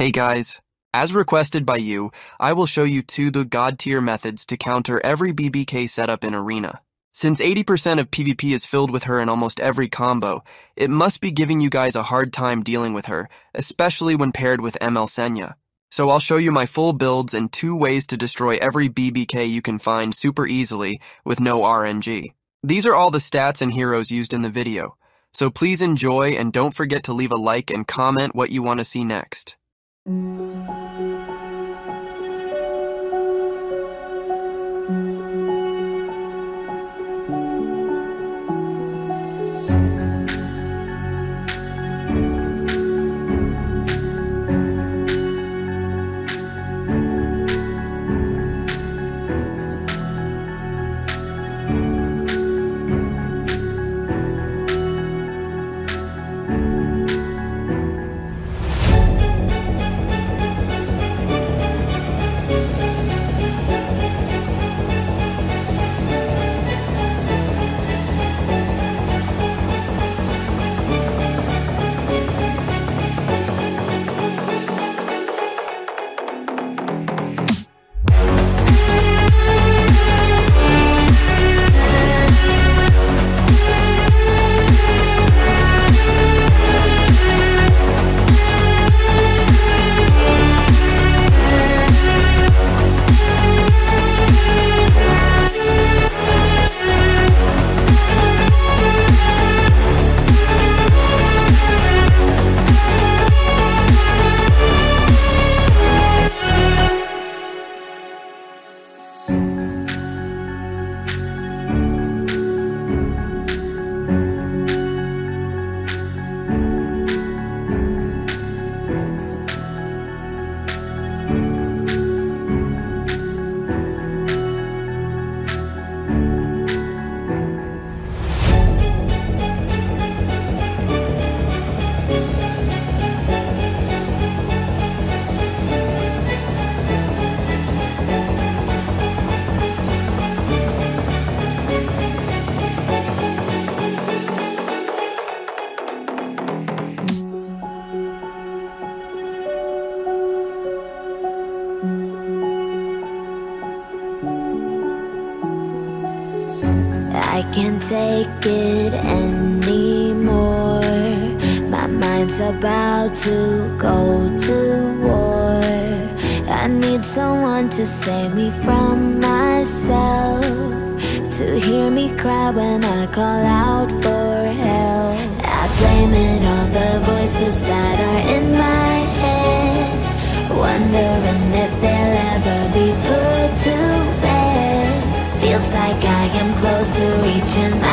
Hey guys, as requested by you, I will show you two the god tier methods to counter every BBK setup in Arena. Since 80% of PvP is filled with her in almost every combo, it must be giving you guys a hard time dealing with her, especially when paired with ML Senya. So I'll show you my full builds and two ways to destroy every BBK you can find super easily with no RNG. These are all the stats and heroes used in the video, so please enjoy and don't forget to leave a like and comment what you want to see next. I take it anymore. My mind's about to go to war. I need someone to save me from myself. To hear me cry when I call out for help. I blame it on the voices that are in my head. Wondering if they'll ever be put to bed. Feels like I am close to reaching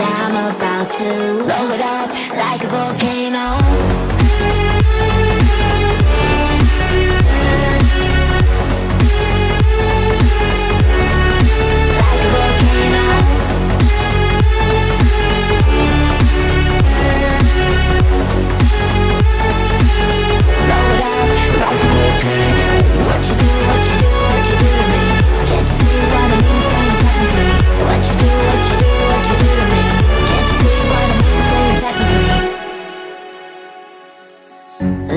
I'm about to blow it up like a volcano.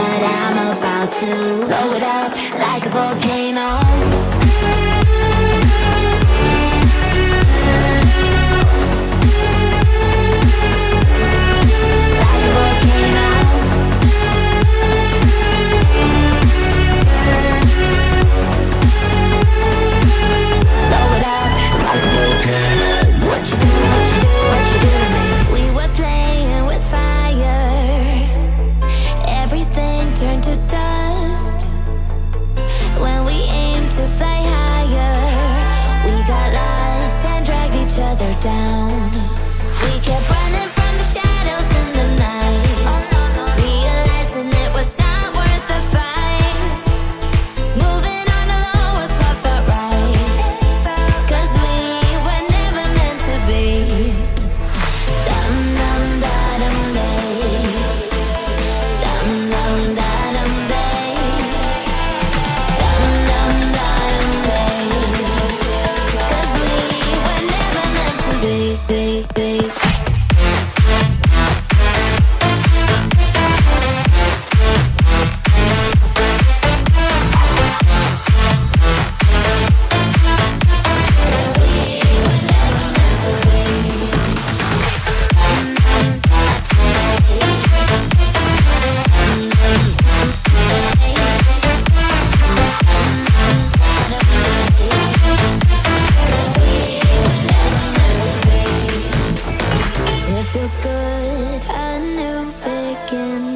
But I'm about to blow it up like a volcano. feels good. A new beginning.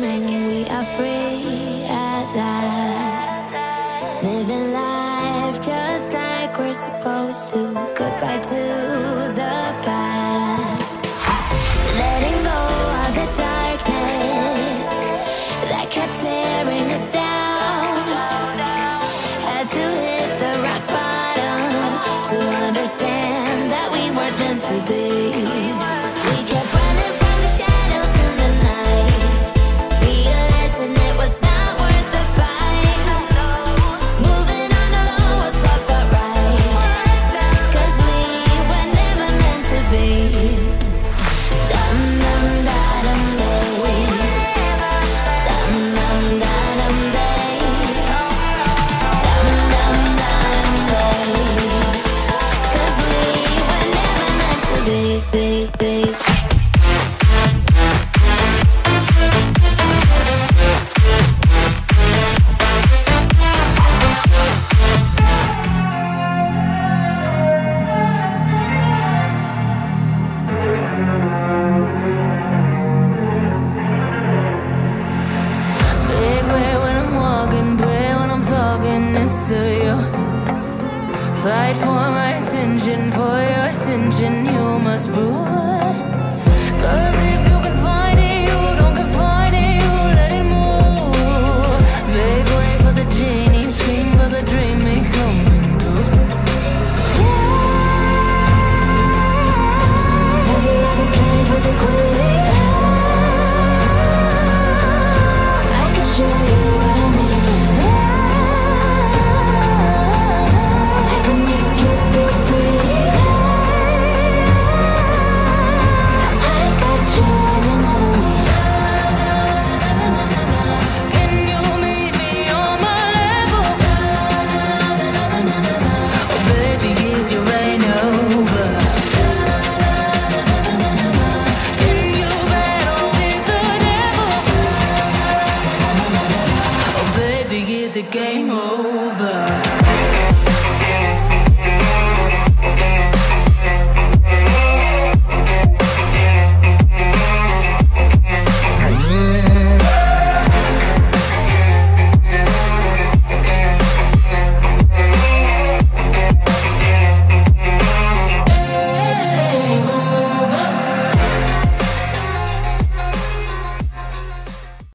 fight for my engine, for your engine. you must prove. Cause if